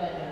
But uh,